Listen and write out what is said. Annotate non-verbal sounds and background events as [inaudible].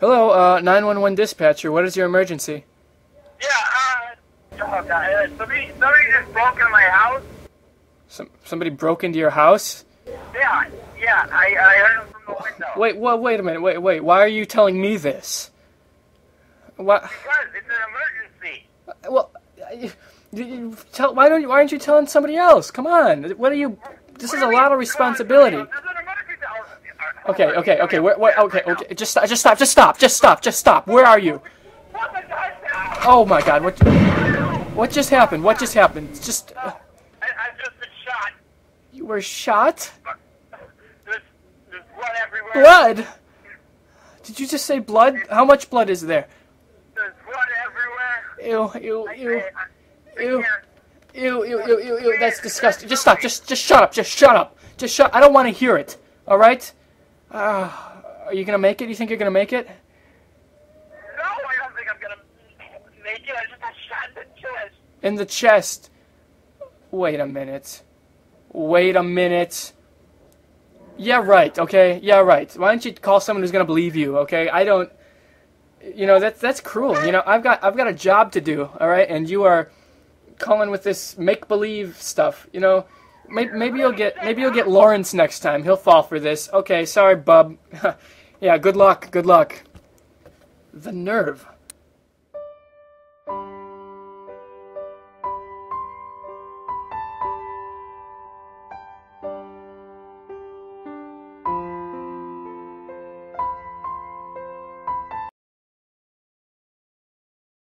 Hello, uh, 911 dispatcher. What is your emergency? Yeah, uh, oh God, uh, somebody, somebody just broke into my house. Some somebody broke into your house? Yeah, yeah, I, I heard him from the window. Wait, well, wait a minute. Wait, wait. Why are you telling me this? What? Because it's an emergency. Well, you, you, you tell. Why don't you? Why aren't you telling somebody else? Come on. What are you? This is a lot of responsibility. There's an emergency. Oh, Okay, okay, okay. Where, where, okay, okay. Just, just stop. Just stop. Just stop. Just stop. Where are you? What the guy said? Oh my God! What? What just happened? What just happened? Just. Uh, I, I've just been shot. you were shot. There's, there's blood everywhere. Blood. Did you just say blood? How much blood is there? There's blood everywhere. Ew, ew, ew, I, I, ew. Ew, ew, ew, ew, ew. That's disgusting. Just stop. Just, just shut up. Just shut up. Just shut. I don't want to hear it. All right. Uh, are you gonna make it? You think you're gonna make it? No, I don't think I'm gonna make it. I just got shot in the chest. In the chest. Wait a minute. Wait a minute. Yeah, right. Okay. Yeah, right. Why don't you call someone who's gonna believe you? Okay. I don't. You know that's that's cruel. You know I've got I've got a job to do. All right, and you are calling with this make believe stuff. You know. Maybe, maybe you'll get maybe you'll get Lawrence next time. He'll fall for this. Okay, sorry, bub. [laughs] yeah, good luck. Good luck. The nerve.